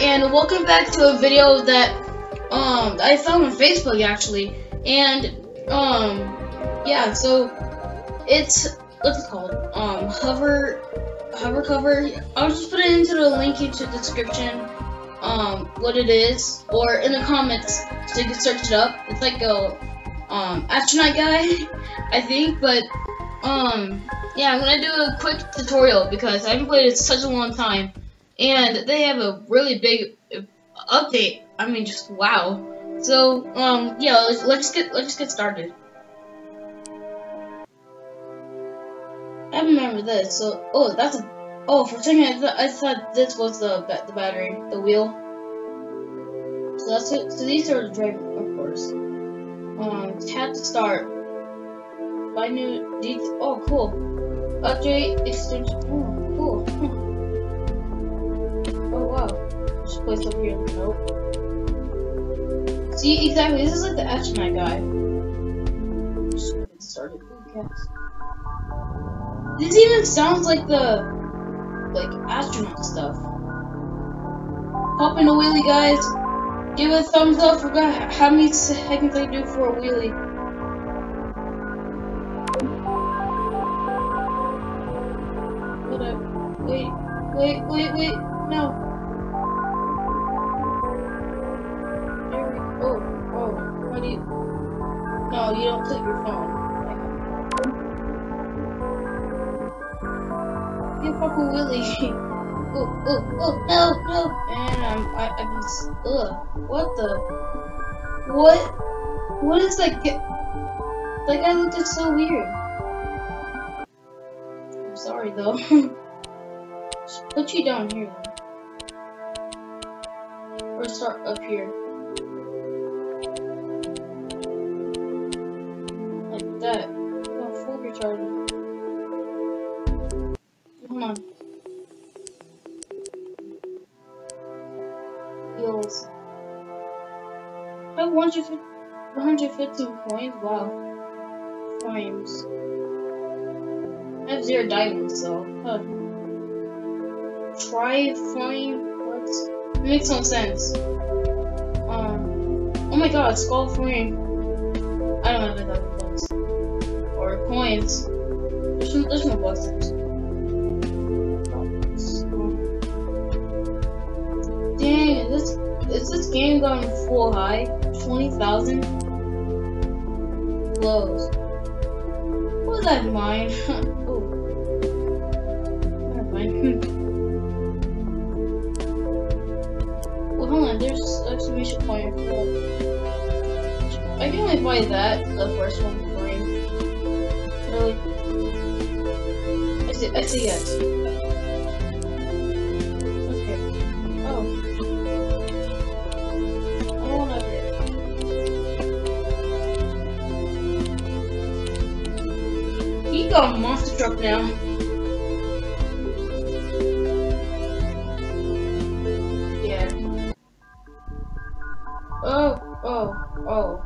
and welcome back to a video that um I found on Facebook actually, and um yeah, so it's what's it called um hover hover cover. I'll just put it into the link into the description um what it is or in the comments so you can search it up. It's like a um astronaut guy, I think, but um yeah, I'm gonna do a quick tutorial because I haven't played it such a long time and they have a really big update. I mean, just wow. So, um, yeah, let's, let's get let's get started. I remember this. So, oh, that's a. Oh, for a second, I, th I thought this was the the battery, the wheel. So that's it. So these are the driver, of course. Um, tap to start. Find new details. Oh, cool. Update extension. Oh, place up here. Nope. See, exactly. This is like the astronaut guy. Just started. This even sounds like the like astronaut stuff. Hop in a wheelie, guys. Give it a thumbs up. Forgot how many seconds I do for a wheelie. Wait, wait, wait, wait, no. You don't click your phone. You fucking Willy. oh, oh, oh, no, no. And I'm, I, I just, ugh. What the? What? What is that? That guy looked so weird. I'm sorry though. just put you down here. Or start up here. I have 115 coins? Wow. Frames. I have zero diamonds, so. Huh. Try flame. What? It makes no sense. Um. Oh my god, skull flame. I don't know that coins. There's no, there's no blessings. Is this game going full high? 20,000? Blows. What was that mine? oh. Never mind. well, hold on, there's exclamation point. I can only buy that, the first one. Really? I see, I see yes. Got monster truck now. Yeah. Oh, oh, oh.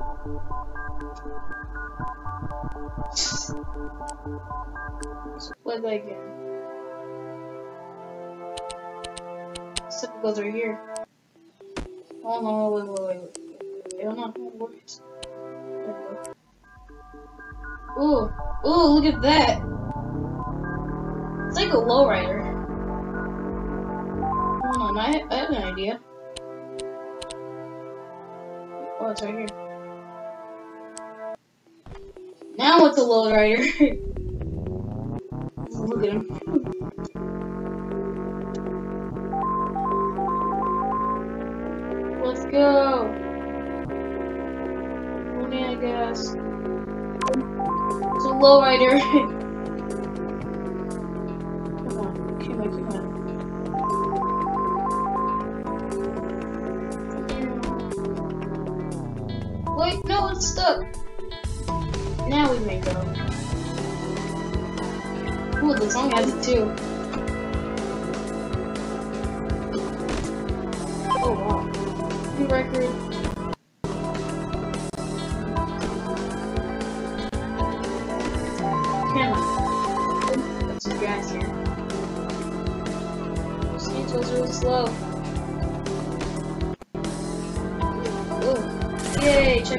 Play that again. Except goes right here. Oh no, wait, wait, wait, wait. wait. Hold on, hold on. Ooh, ooh, look at that. It's like a lowrider. Hold on, I, I have an idea. Oh, it's right here. Now it's a lowrider. Look at him. Let's go. Money, I guess. It's a lowrider. come on, on, come. Wait, no, it's stuck. Now we may go. Ooh, the song has it too. Oh wow. New record.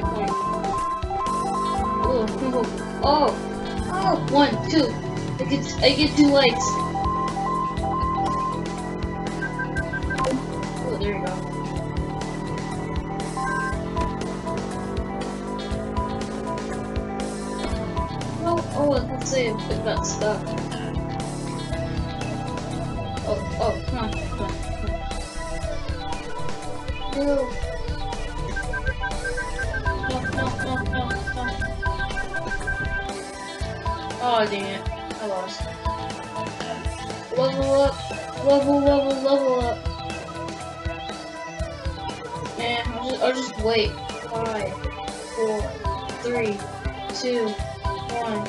Oh, oh, oh, one, two. I get, I get two likes. Oh, there you go. Oh, oh, let's see if it got stuck. Oh, oh, come on, come on, come on. Oh, dang it. I lost. Level up. Level, level, level up. And I'll just, I'll just wait. Five, four, three, two, one.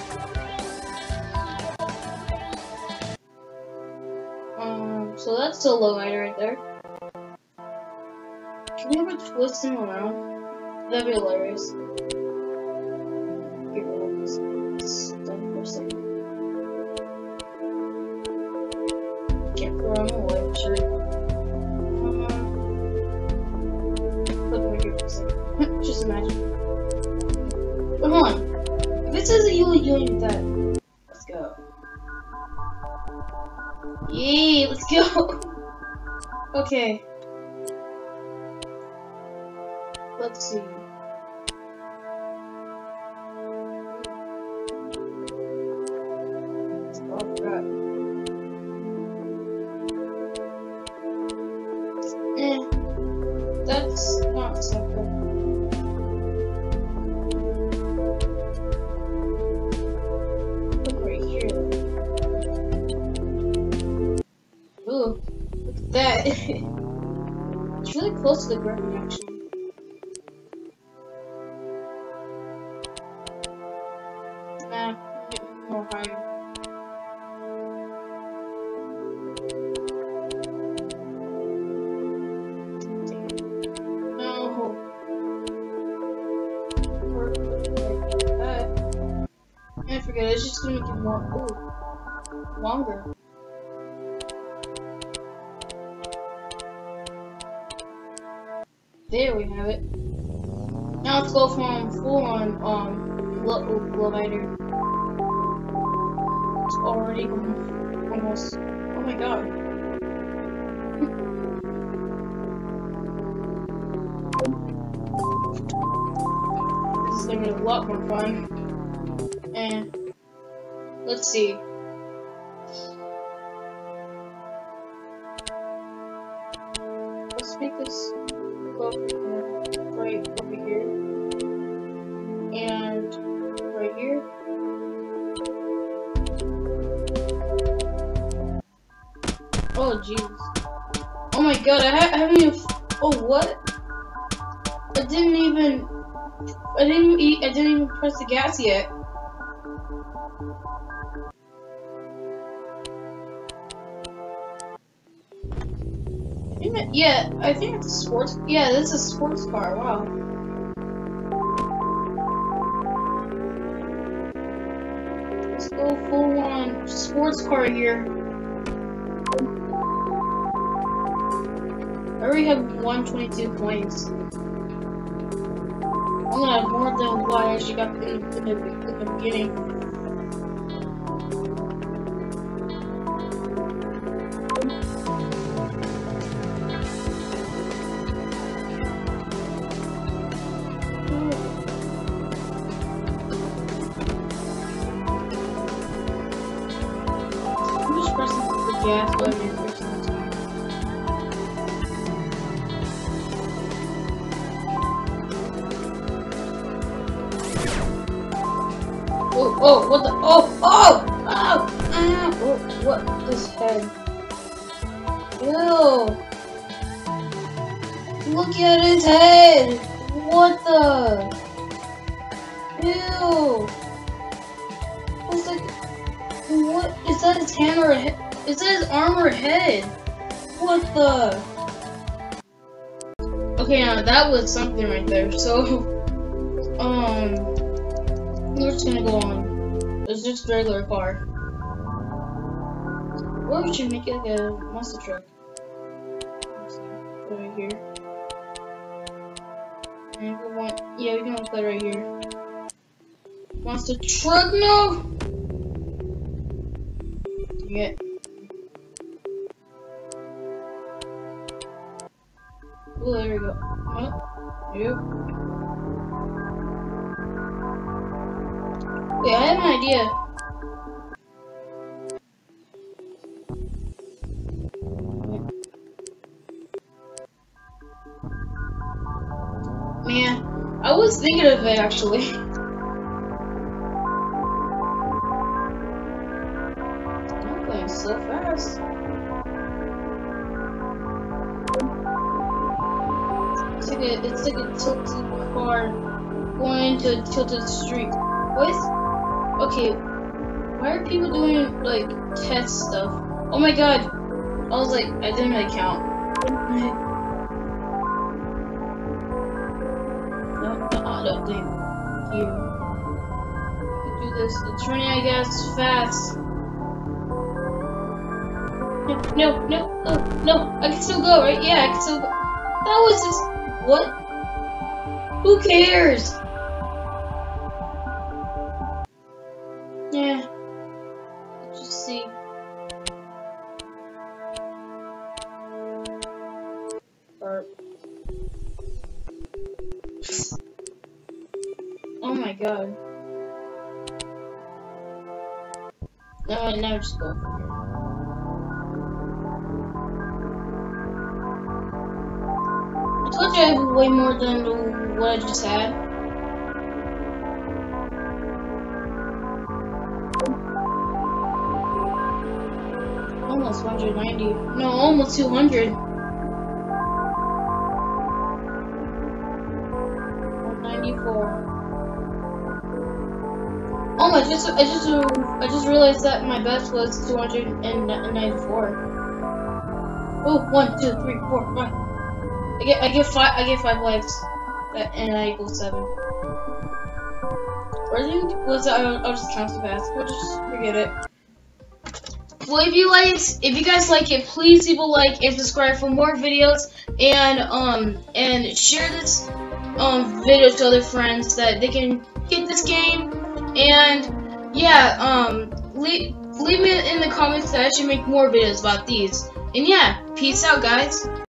Um, so that's the low light right there. Can we ever twist him around? That'd be hilarious. Imagine. Come on. Says that you doing that, let's go. Yay, let's go. okay. Let's see. Eh, that's close to the ground, actually. Nah, get more higher. No. Or like that. I forget. It's just gonna make it more. Ooh, longer. There we have it. Now let's go from full on um lighter. It's already almost. Oh my god. this is gonna be a lot more fun. And let's see. Make this uh, right over here and right here. Oh jeez. Oh my god, I, ha I haven't even. Oh what? I didn't even. I didn't. E I didn't even press the gas yet. Isn't it- Yeah, I think it's a sports. Yeah, this is a sports car. Wow. Let's go full on sports car here. I already have 122 points. I'm gonna have more than what I actually got in, the, in the beginning. Time. Oh, oh, what the? Oh, oh, oh, ah, oh, what? This head. Ew. Look at his head. What the? Ew. What's like? What is that? His hand or a head? Is says his arm or head? What the? Okay, now that was something right there. So, um, we're just gonna go on. It's just regular car. Or we should make it like a monster truck. Put it right here. And we want, yeah, we can play right here. Monster truck, no! Yeah. There we go. Oh, yep. Wait, I have an idea. Man, I was thinking of it actually. It's like a, it's like a tilted car going to a tilted street. What? Okay, why are people doing like test stuff? Oh my god! I was like, I didn't really count. No, uh, no, thank. Do this. Running out of gas fast. No, no, no, oh, no. I can still go, right? Yeah, I can still go. That was just what? Who cares? Yeah. Let's just see. Burp. Oh my god. Oh, no, now just go told you I have way more than what I just had. Almost 190. No, almost 200. 194. Oh, I just, I just, I just realized that my best was 294. Oh, one, two, three, four, five. I get, I get five, I get five lives, and I equal seven. Or I think was I'll, I'll just count the fast. We'll just forget it. Well, if you like, if you guys like it, please leave a like and subscribe for more videos, and um, and share this um video to other friends that they can get this game, and yeah, um, leave leave me in the comments that I should make more videos about these, and yeah, peace out, guys.